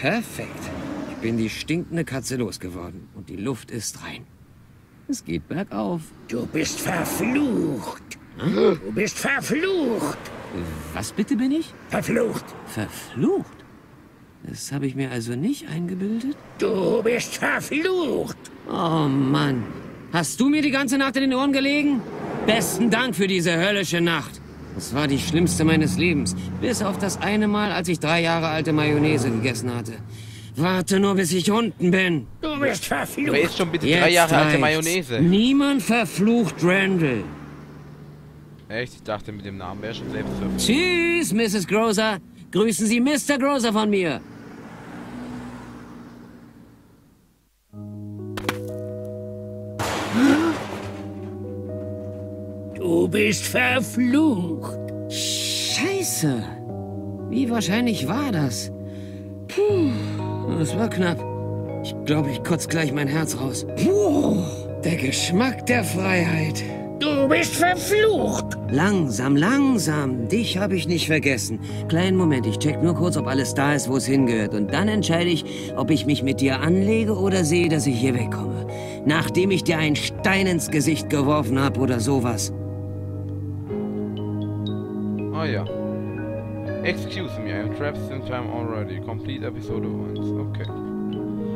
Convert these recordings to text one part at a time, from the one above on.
Perfekt. Ich bin die stinkende Katze losgeworden und die Luft ist rein. Es geht bergauf. Du bist verflucht. Hm? Du bist verflucht. Was bitte bin ich? Verflucht. Verflucht? Das habe ich mir also nicht eingebildet? Du bist verflucht. Oh Mann. Hast du mir die ganze Nacht in den Ohren gelegen? Besten Dank für diese höllische Nacht. Das war die schlimmste meines Lebens. Bis auf das eine Mal, als ich drei Jahre alte Mayonnaise gegessen hatte. Warte nur, bis ich unten bin. Du bist verflucht. Wer ist schon bitte Jetzt drei Jahre reicht's. alte Mayonnaise? Niemand verflucht Randall. Echt? Ich dachte, mit dem Namen wäre schon selbst verflucht. Tschüss, Mrs. Groser. Grüßen Sie Mr. Groser von mir. Du bist verflucht. Scheiße. Wie wahrscheinlich war das? Puh, das war knapp. Ich glaube, ich kotze gleich mein Herz raus. Puh, der Geschmack der Freiheit. Du bist verflucht. Langsam, langsam. Dich habe ich nicht vergessen. Kleinen Moment, ich check nur kurz, ob alles da ist, wo es hingehört. Und dann entscheide ich, ob ich mich mit dir anlege oder sehe, dass ich hier wegkomme. Nachdem ich dir einen Stein ins Gesicht geworfen habe oder sowas. Ah ja. Excuse me, I am trapped since time already. Complete episode 1. Okay.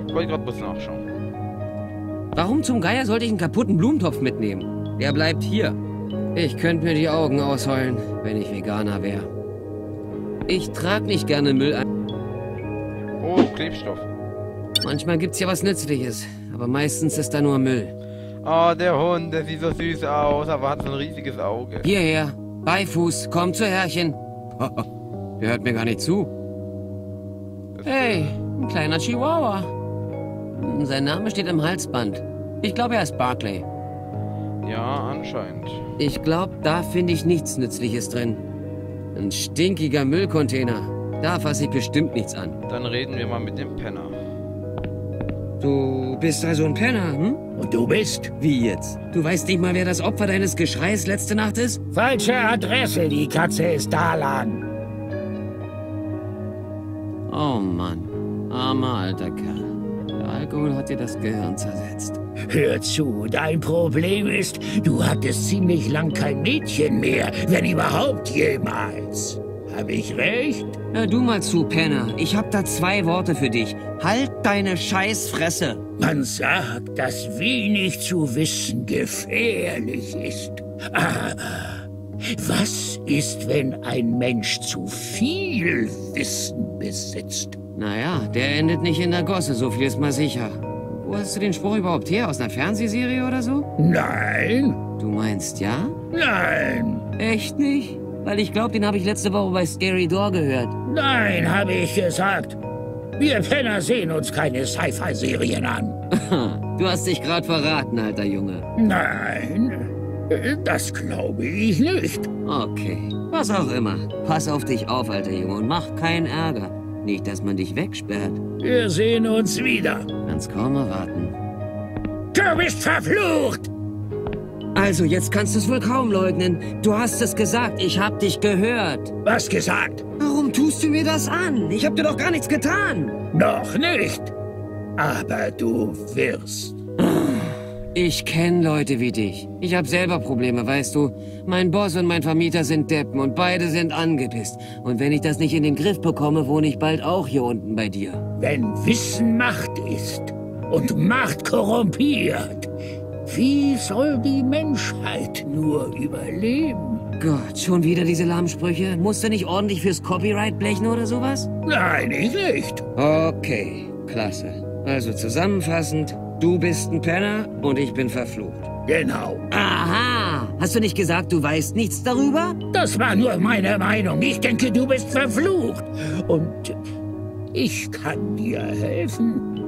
Ich wollte gerade was nachschauen. Warum zum Geier sollte ich einen kaputten Blumentopf mitnehmen? Der bleibt hier. Ich könnte mir die Augen ausheulen, wenn ich Veganer wäre. Ich trage nicht gerne Müll ein. Oh, Klebstoff. Manchmal gibt's ja was Nützliches, aber meistens ist da nur Müll. Oh, der Hund, der sieht so süß aus, aber hat so ein riesiges Auge. Hierher. Beifuß, komm zu Herrchen. Der hört mir gar nicht zu. Hey, ein kleiner Chihuahua. Sein Name steht im Halsband. Ich glaube, er ist Barclay. Ja, anscheinend. Ich glaube, da finde ich nichts Nützliches drin. Ein stinkiger Müllcontainer. Da fasse ich bestimmt nichts an. Dann reden wir mal mit dem Penner. Du bist also ein Penner, hm? Und du bist? Wie jetzt? Du weißt nicht mal, wer das Opfer deines Geschreis letzte Nacht ist? Falsche Adresse, die Katze ist da lang. Oh Mann, armer alter Kerl. Der Alkohol hat dir das Gehirn zersetzt. Hör zu, dein Problem ist, du hattest ziemlich lang kein Mädchen mehr, wenn überhaupt jemals. Hab ich recht? Hör du mal zu, Penner. Ich hab da zwei Worte für dich. Halt deine Scheißfresse. Man sagt, dass wenig zu wissen gefährlich ist. Aber was ist, wenn ein Mensch zu viel Wissen besitzt? Naja, der endet nicht in der Gosse, so viel ist mal sicher. Wo hast du den Spruch überhaupt her? Aus einer Fernsehserie oder so? Nein. Du meinst ja? Nein. Echt nicht? Weil ich glaube, den habe ich letzte Woche bei Scary Door gehört. Nein, habe ich gesagt. Wir Penner sehen uns keine Sci-Fi-Serien an. du hast dich gerade verraten, alter Junge. Nein, das glaube ich nicht. Okay, was auch immer. Pass auf dich auf, alter Junge, und mach keinen Ärger. Nicht, dass man dich wegsperrt. Wir sehen uns wieder. Kannst kaum erwarten. Du bist verflucht! Also, jetzt kannst du es wohl kaum leugnen. Du hast es gesagt, ich hab dich gehört. Was gesagt? Warum tust du mir das an? Ich hab dir doch gar nichts getan. Noch nicht. Aber du wirst. Ich kenne Leute wie dich. Ich hab selber Probleme, weißt du. Mein Boss und mein Vermieter sind Deppen und beide sind angepisst. Und wenn ich das nicht in den Griff bekomme, wohne ich bald auch hier unten bei dir. Wenn Wissen Macht ist und Macht korrumpiert, wie soll die Menschheit nur überleben? Gott, schon wieder diese Lahmsprüche? Musst du nicht ordentlich fürs Copyright blechen oder sowas? Nein, ich nicht. Okay, klasse. Also zusammenfassend, du bist ein Penner und ich bin verflucht. Genau. Aha! Hast du nicht gesagt, du weißt nichts darüber? Das war nur meine Meinung. Ich denke, du bist verflucht. Und ich kann dir helfen.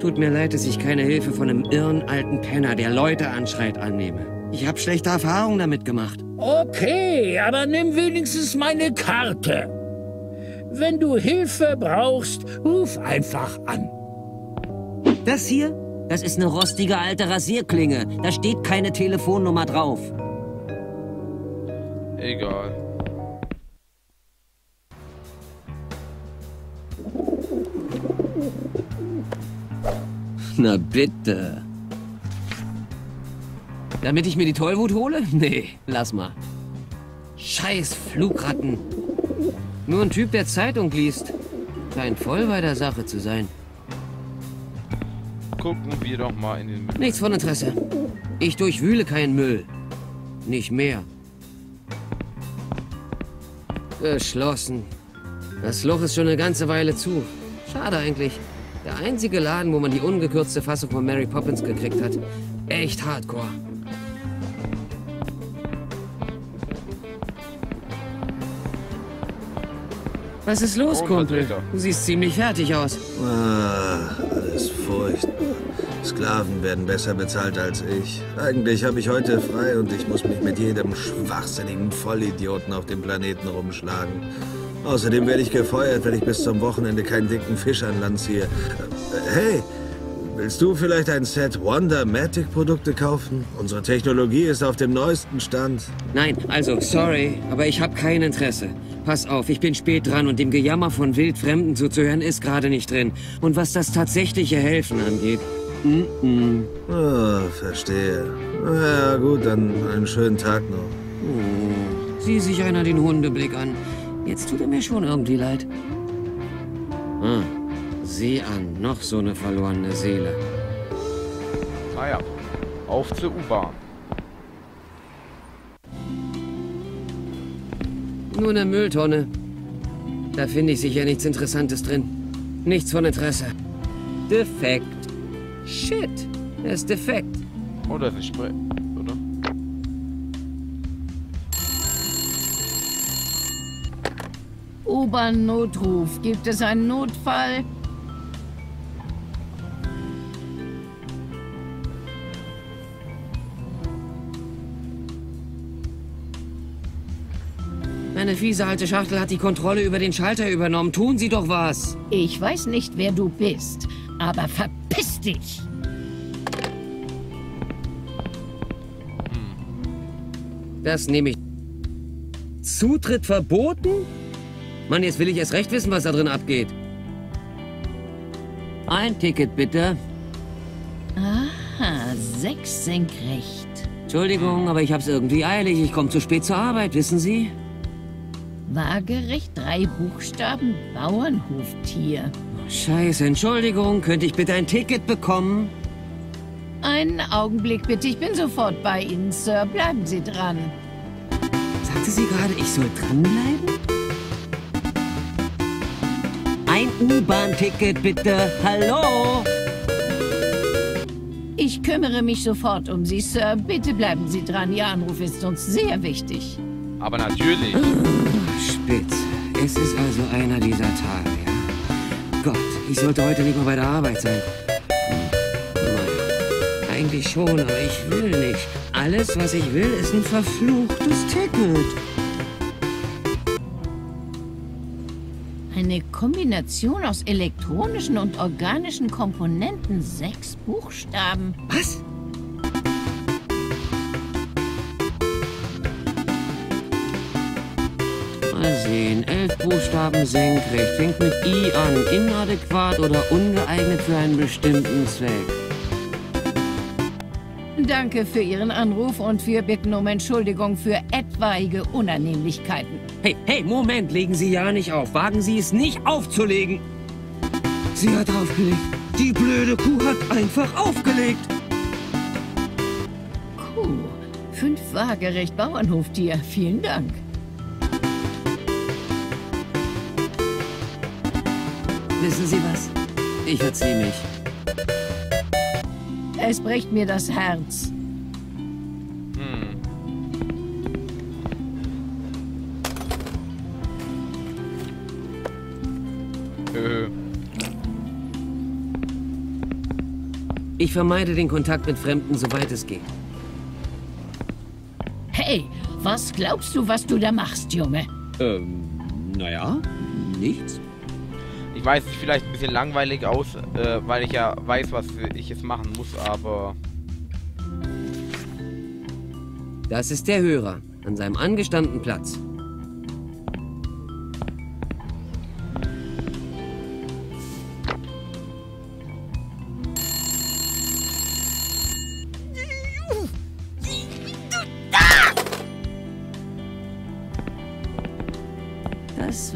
Tut mir leid, dass ich keine Hilfe von einem irren alten Penner, der Leute anschreit, annehme. Ich habe schlechte Erfahrungen damit gemacht. Okay, aber nimm wenigstens meine Karte. Wenn du Hilfe brauchst, ruf einfach an. Das hier? Das ist eine rostige alte Rasierklinge. Da steht keine Telefonnummer drauf. Egal. Na bitte. Damit ich mir die Tollwut hole? Nee, lass mal. Scheiß Flugratten. Nur ein Typ, der Zeitung liest. Scheint voll bei der Sache zu sein. Gucken wir doch mal in den Müll. Nichts von Interesse. Ich durchwühle keinen Müll. Nicht mehr. Geschlossen. Das Loch ist schon eine ganze Weile zu. Schade eigentlich. Der einzige Laden, wo man die ungekürzte Fassung von Mary Poppins gekriegt hat. Echt hardcore. Was ist los, Kumpel? Du siehst ziemlich fertig aus. Ah, alles furchtbar. Sklaven werden besser bezahlt als ich. Eigentlich habe ich heute frei und ich muss mich mit jedem schwachsinnigen Vollidioten auf dem Planeten rumschlagen. Außerdem werde ich gefeuert, wenn ich bis zum Wochenende keinen dicken Fisch an Land ziehe. Äh, Hey, willst du vielleicht ein Set Wonder-Matic-Produkte kaufen? Unsere Technologie ist auf dem neuesten Stand. Nein, also, sorry, aber ich habe kein Interesse. Pass auf, ich bin spät dran und dem Gejammer von Wildfremden zuzuhören ist gerade nicht drin. Und was das tatsächliche Helfen angeht, mm -mm. Oh, verstehe. Ja, gut, dann einen schönen Tag noch. Oh, sieh sich einer den Hundeblick an. Jetzt tut er mir schon irgendwie leid. Ah, sieh an, noch so eine verlorene Seele. Ah ja. Auf zur U-Bahn. Nur eine Mülltonne. Da finde ich sicher nichts Interessantes drin. Nichts von Interesse. Defekt. Shit, er ist defekt. Oh, das ist U-Bahn-Notruf. Gibt es einen Notfall? Meine fiese alte Schachtel hat die Kontrolle über den Schalter übernommen. Tun Sie doch was. Ich weiß nicht, wer du bist, aber verpiss dich! Das nehme ich. Zutritt verboten? Mann, jetzt will ich erst recht wissen, was da drin abgeht. Ein Ticket bitte. Aha, sechs senkrecht. Entschuldigung, aber ich hab's irgendwie eilig. Ich komme zu spät zur Arbeit, wissen Sie? Waagerecht drei Buchstaben Bauernhoftier. Scheiße, Entschuldigung. Könnte ich bitte ein Ticket bekommen? Einen Augenblick bitte, ich bin sofort bei Ihnen, Sir. Bleiben Sie dran. Sagte sie gerade, ich soll dranbleiben? U-Bahn-Ticket bitte. Hallo? Ich kümmere mich sofort um Sie, Sir. Bitte bleiben Sie dran. Ihr Anruf ist uns sehr wichtig. Aber natürlich. Spitze. Es ist also einer dieser Tage, ja? Gott, ich sollte heute nicht mal bei der Arbeit sein. Hm. Naja, eigentlich schon, aber ich will nicht. Alles, was ich will, ist ein verfluchtes Ticket. Eine Kombination aus elektronischen und organischen Komponenten. Sechs Buchstaben. Was? Mal sehen. Elf Buchstaben senkrecht. Fängt mit I an. Inadäquat oder ungeeignet für einen bestimmten Zweck. Danke für Ihren Anruf und wir bitten um Entschuldigung für etwaige Unannehmlichkeiten. Hey, hey, Moment, legen Sie ja nicht auf. Wagen Sie es nicht aufzulegen. Sie hat aufgelegt. Die blöde Kuh hat einfach aufgelegt. Kuh. Fünf waagerecht Bauernhoftier. Vielen Dank. Wissen Sie was? Ich verzieh mich. Es bricht mir das Herz. Ich vermeide den Kontakt mit Fremden, soweit es geht. Hey, was glaubst du, was du da machst, Junge? Ähm, naja, nichts. Ich weiß, es sieht vielleicht ein bisschen langweilig aus, äh, weil ich ja weiß, was ich jetzt machen muss, aber... Das ist der Hörer, an seinem angestammten Platz.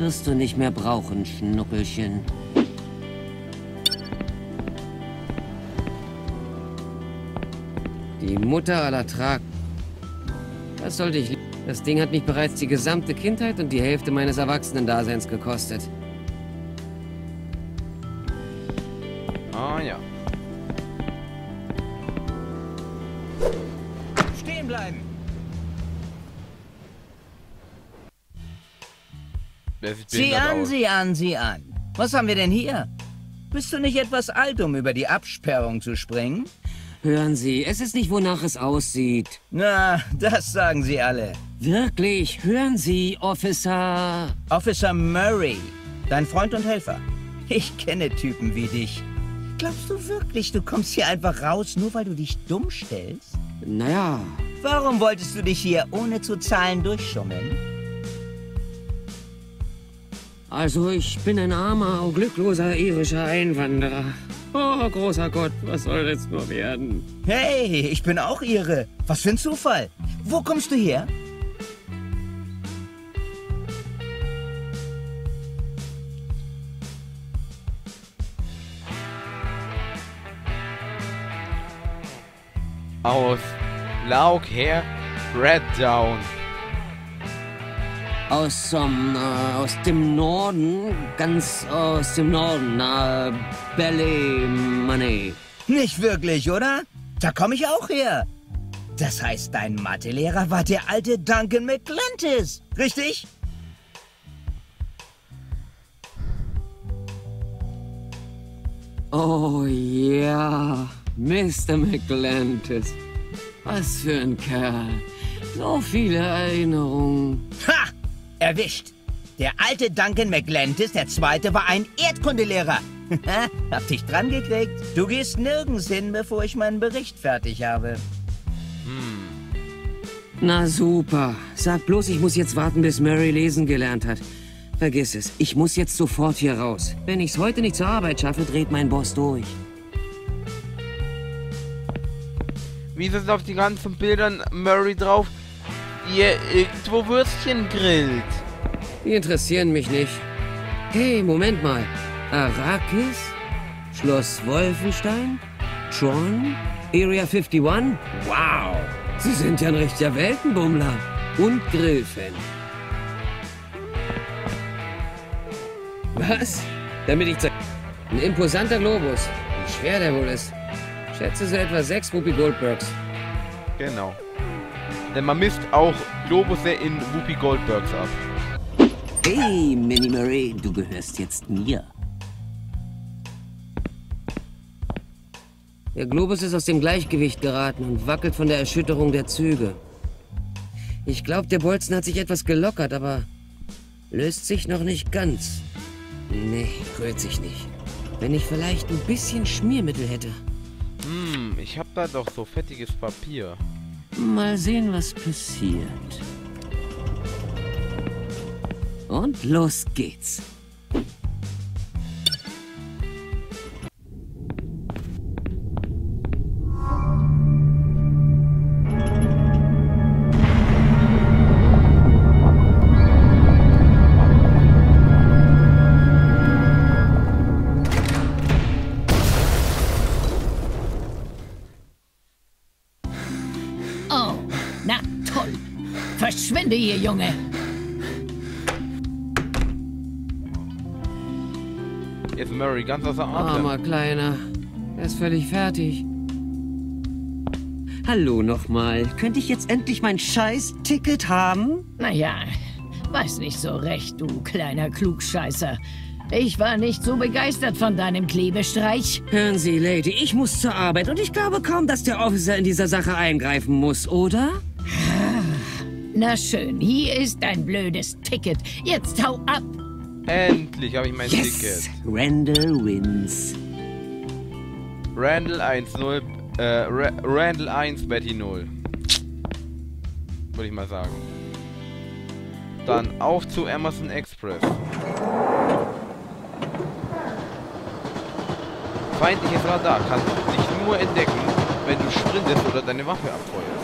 Wirst du nicht mehr brauchen, Schnuckelchen. Die Mutter aller Trag. Was sollte ich... Das Ding hat mich bereits die gesamte Kindheit und die Hälfte meines Erwachsenendaseins gekostet. Sieh an, aus. sieh an, sieh an. Was haben wir denn hier? Bist du nicht etwas alt, um über die Absperrung zu springen? Hören Sie, es ist nicht, wonach es aussieht. Na, das sagen sie alle. Wirklich, hören Sie, Officer. Officer Murray, dein Freund und Helfer. Ich kenne Typen wie dich. Glaubst du wirklich, du kommst hier einfach raus, nur weil du dich dumm stellst? Naja, Warum wolltest du dich hier ohne zu zahlen durchschummeln? Also ich bin ein armer, glückloser irischer Einwanderer. Oh, großer Gott, was soll das nur werden? Hey, ich bin auch Ihre. Was für ein Zufall. Wo kommst du her? Aus Laukher Reddown. Aus, ähm, äh, aus dem Norden, ganz aus dem Norden, äh, Ballet Money. Nicht wirklich, oder? Da komme ich auch her. Das heißt, dein Mathelehrer war der alte Duncan McGlintis, richtig? Oh ja, Mr. McGlantis. Was für ein Kerl. So viele Erinnerungen. Ha! Erwischt. Der alte Duncan McGlintis, der zweite, war ein Erdkundelehrer. Hab dich dran gekriegt. Du gehst nirgends hin, bevor ich meinen Bericht fertig habe. Na super. Sag bloß, ich muss jetzt warten, bis Mary lesen gelernt hat. Vergiss es. Ich muss jetzt sofort hier raus. Wenn ich's heute nicht zur Arbeit schaffe, dreht mein Boss durch. Wieso ist auf die ganzen Bildern Murray drauf, er irgendwo Würstchen grillt? Die interessieren mich nicht. Hey, Moment mal. Arrakis? Schloss Wolfenstein? Tron? Area 51? Wow! Sie sind ja ein richtiger Weltenbummler. Und Grillfan. Was? Damit ich... ze- Ein imposanter Globus. Wie schwer der wohl ist. Schätze so etwa sechs Whoopi Goldbergs. Genau. Denn man misst auch Globusse in Whoopi Goldbergs ab. Hey, Minnie Murray, du gehörst jetzt mir. Der Globus ist aus dem Gleichgewicht geraten und wackelt von der Erschütterung der Züge. Ich glaube, der Bolzen hat sich etwas gelockert, aber löst sich noch nicht ganz. Nee, rührt sich nicht. Wenn ich vielleicht ein bisschen Schmiermittel hätte. Hm, ich hab da doch so fettiges Papier. Mal sehen, was passiert. Und los geht's. Verschwinde hier, Junge. Jetzt Murray ganz außer Atem. Armer Kleiner. Er ist völlig fertig. Hallo nochmal. Könnte ich jetzt endlich mein Scheiß-Ticket haben? Naja, weiß nicht so recht, du kleiner Klugscheißer. Ich war nicht so begeistert von deinem Klebestreich. Hören Sie, Lady, ich muss zur Arbeit und ich glaube kaum, dass der Officer in dieser Sache eingreifen muss, oder? Na schön, hier ist dein blödes Ticket. Jetzt hau ab. Endlich habe ich mein Yes! Ticket. Randall wins. Randall 1-0, äh, Ra Randall 1, Betty 0. Würde ich mal sagen. Dann auf zu Amazon Express. Feindliches Radar kann dich nur entdecken, wenn du sprintest oder deine Waffe abfeuerst.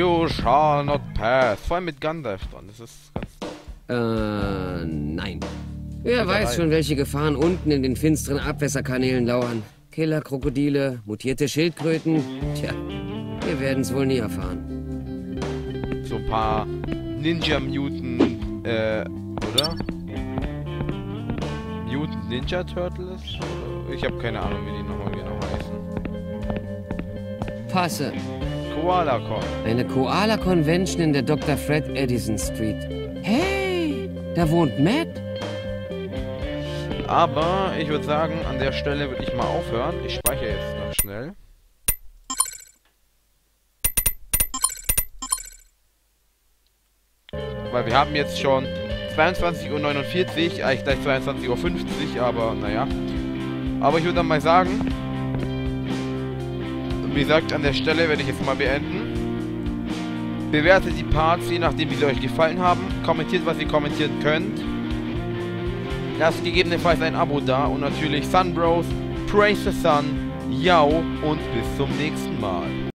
You shall not pass. Vor allem mit Gandalf dran. Das ist ganz. Äh, nein. Wer weiß schon, welche Gefahren unten in den finsteren Abwässerkanälen lauern. Killerkrokodile, mutierte Schildkröten. Tja, wir werden es wohl nie erfahren. so ein paar Ninja Mutant, äh, oder? Mutant Ninja Turtles? Ich habe keine Ahnung, wie die nochmal genau heißen. Passe. Koala Con. Eine Koala Convention in der Dr. Fred Edison Street. Hey, da wohnt Matt. Aber ich würde sagen, an der Stelle würde ich mal aufhören. Ich speichere jetzt noch schnell. Weil wir haben jetzt schon 22.49 Uhr, eigentlich gleich 22.50 Uhr, aber naja. Aber ich würde dann mal sagen, wie gesagt, an der Stelle werde ich jetzt mal beenden. Bewertet die Parts, je nachdem wie sie euch gefallen haben. Kommentiert, was ihr kommentieren könnt. Lasst gegebenenfalls ein Abo da und natürlich Sunbros, Praise the Sun, Yao und bis zum nächsten Mal.